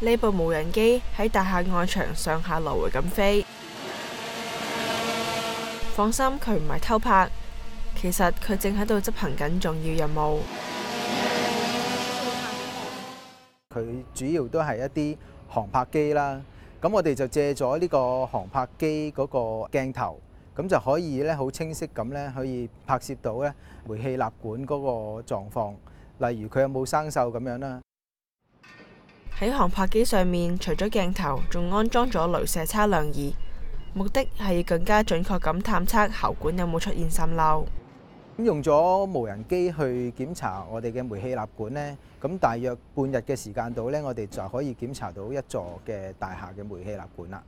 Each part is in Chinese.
呢部無人機喺大廈外牆上下来回咁飛。放心，佢唔係偷拍，其實佢正喺度執行緊重要任務。佢主要都係一啲航拍機啦，咁我哋就借咗呢個航拍機嗰個鏡頭，咁就可以咧好清晰咁咧可以拍攝到咧煤氣納管嗰個狀況，例如佢有冇生鏽咁樣啦。喺航拍機上面，除咗鏡頭，仲安裝咗雷射測量儀，目的係要更加準確咁探測喉管有冇出現滲漏。咁用咗無人機去檢查我哋嘅煤氣立管呢，咁大約半日嘅時間度呢，我哋就可以檢查到一座嘅大廈嘅煤氣立管啦。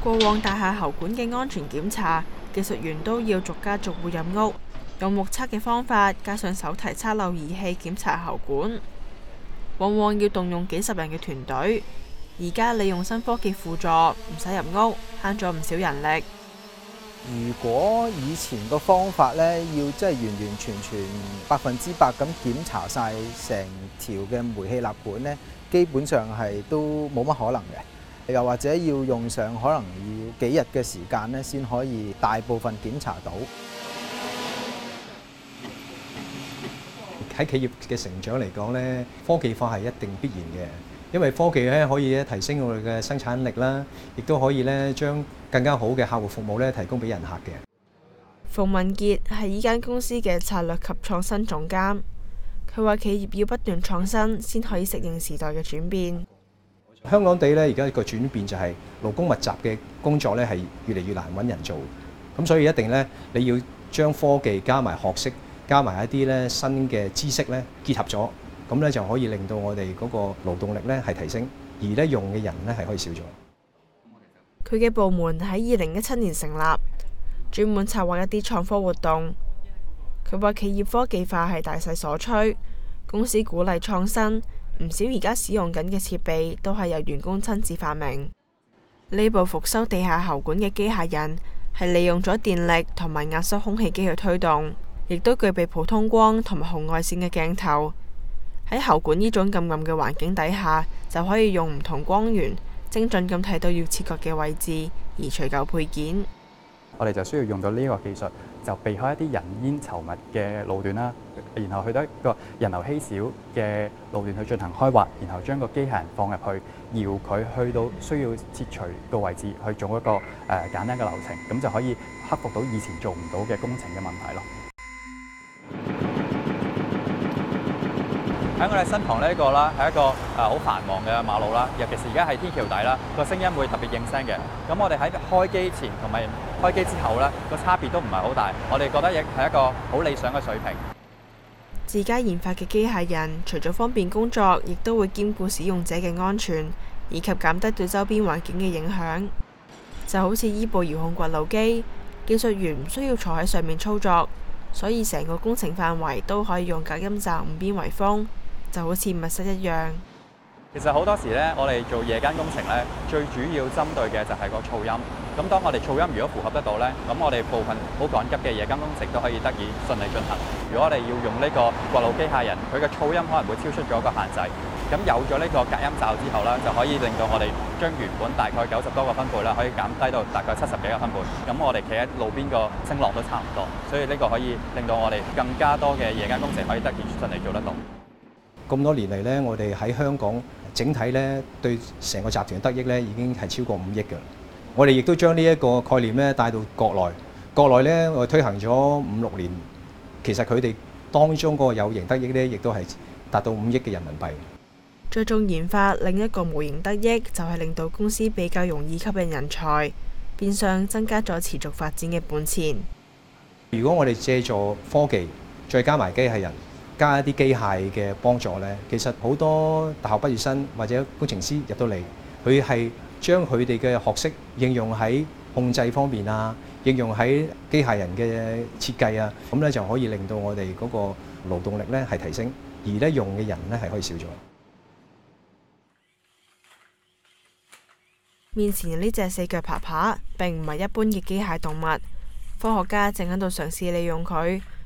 過往大廈喉管嘅安全檢查，技術員都要逐家逐戶入屋，用目測嘅方法加上手提測漏儀器檢查喉管，往往要動用幾十人嘅團隊。而家利用新科技輔助，唔使入屋，慳咗唔少人力。如果以前個方法呢，要真係完完全全百分之百咁檢查晒成條嘅煤氣納管呢，基本上係都冇乜可能嘅。又或者要用上可能要幾日嘅時間呢，先可以大部分檢查到。喺企業嘅成長嚟講咧，科技化係一定必然嘅，因為科技咧可以咧提升我哋嘅生產力啦，亦都可以咧將更加好嘅客戶服務咧提供俾人客嘅。馮文傑係依間公司嘅策略及創新總監，佢話企業要不斷創新，先可以適應時代嘅轉變。香港地咧而家個轉變就係勞工密集嘅工作咧係越嚟越難揾人做，咁所以一定咧你要將科技加埋學識。加埋一啲咧新嘅知識咧結合咗，咁咧就可以令到我哋嗰個勞動力咧係提升，而咧用嘅人咧係可以少咗。佢嘅部門喺二零一七年成立，專門策劃一啲創科活動。佢話企業科技化係大勢所趨，公司鼓勵創新，唔少而家使用緊嘅設備都係由員工親自發明。呢部復修地下喉管嘅機械人係利用咗電力同埋壓縮空氣機去推動。亦都具備普通光同埋紅外線嘅鏡頭，喺喉管呢種咁暗嘅環境底下，就可以用唔同光源精準咁睇到要切割嘅位置，而除舊配件。我哋就需要用到呢個技術，就避開一啲人煙稠密嘅路段啦，然後去到一個人流稀少嘅路段去進行開挖，然後將個機械人放入去，搖佢去到需要切除嘅位置去做一個誒、呃、簡單嘅流程，咁就可以克服到以前做唔到嘅工程嘅問題咯。喺我哋身旁呢一個啦，係一個誒好繁忙嘅馬路啦，尤其是而家喺天橋底啦，個聲音會特別應聲嘅。咁我哋喺開機前同埋開機之後呢，個差別都唔係好大。我哋覺得亦係一個好理想嘅水平。自家研發嘅機械人，除咗方便工作，亦都會兼顧使用者嘅安全，以及減低對周邊環境嘅影響。就好似依部遙控掘路機，技術員唔需要坐喺上面操作，所以成個工程範圍都可以用隔音罩五邊圍封。就好似密室一樣。其實好多時咧，我哋做夜間工程咧，最主要針對嘅就係個噪音。咁當我哋噪音如果符合得到咧，咁我哋部分好趕急嘅夜間工程都可以得以順利進行。如果我哋要用呢個掘路機械人，佢嘅噪音可能會超出咗個限制。咁有咗呢個隔音罩之後咧，就可以令到我哋將原本大概九十多個分貝啦，可以減低到大概七十幾個分貝。咁我哋企喺路邊個聲浪都差唔多，所以呢個可以令到我哋更加多嘅夜間工程可以得以順利做得到。咁多年嚟咧，我哋喺香港整體咧對成個集團得益咧已經係超過五億嘅。我哋亦都將呢一個概念咧帶到國內，國內咧我推行咗五六年，其實佢哋當中嗰個有形得益咧，亦都係達到五億嘅人民幣。最重研發另一個無形得益，就係令到公司比較容易吸引人才，變相增加咗持續發展嘅本錢。如果我哋借助科技，再加埋機器人。加一啲機械嘅幫助呢，其實好多大學畢業生或者工程師入到嚟，佢係將佢哋嘅學識應用喺控制方面啊，應用喺機械人嘅設計啊，咁咧就可以令到我哋嗰個勞動力咧係提升，而咧用嘅人咧係可以少咗。面前呢隻四腳爬爬並唔係一般嘅機械動物，科學家正喺度嘗試利用佢。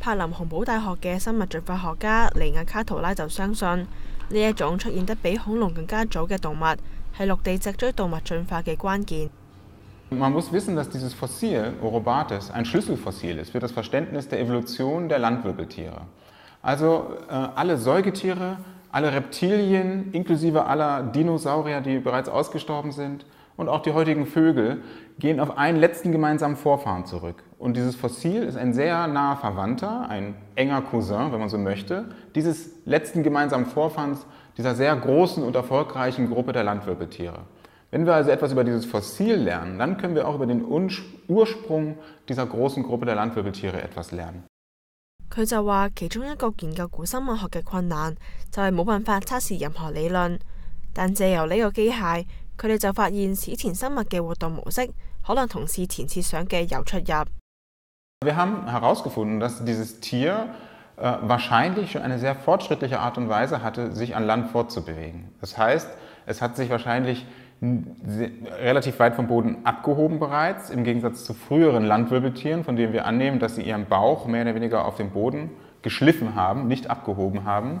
柏林洪堡大学嘅生物进化学家尼亚卡图拉就相信呢一种出现得比恐龙更加早嘅动物系陆地脊椎动物进化嘅关键。Man muss wissen, dass dieses Fossil, Orobates, ein Schlüsselfossil ist für das Verständnis der Evolution der Landwirbeltiere. Also äh, alle Säugetiere, alle Reptilien, inklusive aller Dinosaurier, die bereits ausgestorben sind, und auch die heutigen Vögel gehen auf einen letzten gemeinsamen Vorfahren zurück. Und dieses Fossil ist ein sehr naher Verwandter, ein enger Cousin, wenn man so möchte, dieses letzten gemeinsamen Vorfahrens dieser sehr großen und erfolgreichen Gruppe der Landwirbeltiere. Wenn wir also etwas über dieses Fossil lernen, dann können wir auch über den Ursprung dieser großen Gruppe der Landwirbeltiere etwas lernen. 佢就话，其中一个研究古生物学嘅困难就系冇办法测试任何理论，但借由呢个机械， 佢哋就发现史前生物嘅活动模式可能同事前设想嘅有出入。 Wir haben herausgefunden, dass dieses Tier äh, wahrscheinlich schon eine sehr fortschrittliche Art und Weise hatte, sich an Land fortzubewegen. Das heißt, es hat sich wahrscheinlich relativ weit vom Boden abgehoben bereits, im Gegensatz zu früheren Landwirbeltieren, von denen wir annehmen, dass sie ihren Bauch mehr oder weniger auf dem Boden geschliffen haben, nicht abgehoben haben.